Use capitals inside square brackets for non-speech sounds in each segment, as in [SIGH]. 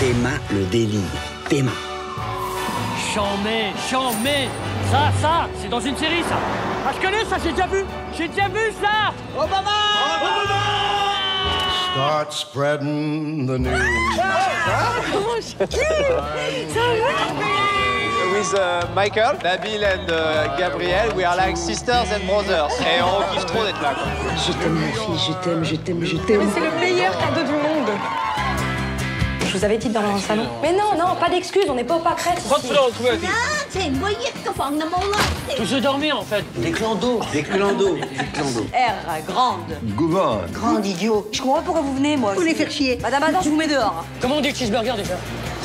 Théma le délire. Théma. Chambé, chambé Ça, ça, c'est dans une série, ça Ah, je connais ça, j'ai déjà vu J'ai déjà vu ça Obama Start spreading the news. with uh, Michael, Nabil and uh, Gabriel. We are like sisters and brothers. Et on kiffe trop d'être là. Quoi. Je t'aime, ma fille, je t'aime, je t'aime, je t'aime. C'est le meilleur cadeau du monde. Je vous avais dit dans le salon. Mais non, non, pas d'excuses, on n'est pas au pâquerette. Je veux dormir, en fait Des clans d'eau. Des clans d'eau. [LAUGHS] Des clans d'eau. R, grande. Gouverne. Grande idiot. Je comprends pas pourquoi vous venez, moi. Vous les faire chier. Madame Adam, je vous mets dehors. Comment on dit cheeseburger, déjà?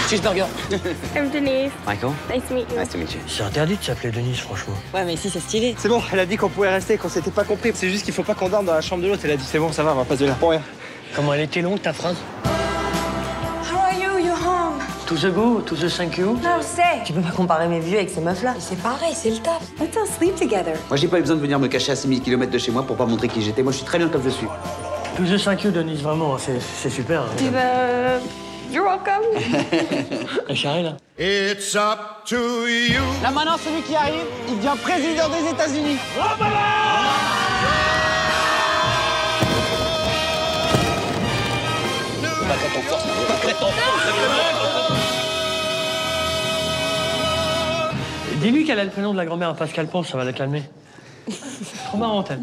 Cheeseburger. [LAUGHS] I'm Denise. Michael, Nice to meet you. nice to meet you. C'est interdit de s'appeler Denise, franchement. Ouais, mais ici, c'est stylé. C'est bon, elle a dit qu'on pouvait rester, qu'on s'était pas compris. C'est juste qu'il faut pas qu'on dorme dans la chambre de l'autre. Elle a dit c'est bon, ça va, on va pas se là pour rien. Comment elle était longue, ta phrase? To the go, to the thank you No, say. Tu peux pas comparer mes vieux avec ces meufs-là. C'est pareil, c'est le taf. Let's all sleep together. Moi, j'ai pas eu besoin de venir me cacher à 6000 km de chez moi pour pas montrer qui j'étais. Moi, je suis très bien comme je suis. To the thank you, Denise, vraiment, c'est c'est super. hein. To the... You're welcome. [LAUGHS] Et Charlie, là It's up to you. Là maintenant, celui qui arrive, il devient président des États-Unis. Dis-lui qu'elle a le prénom de la grand-mère à Pascal Ponce, ça va la calmer. Trop marrant, elle.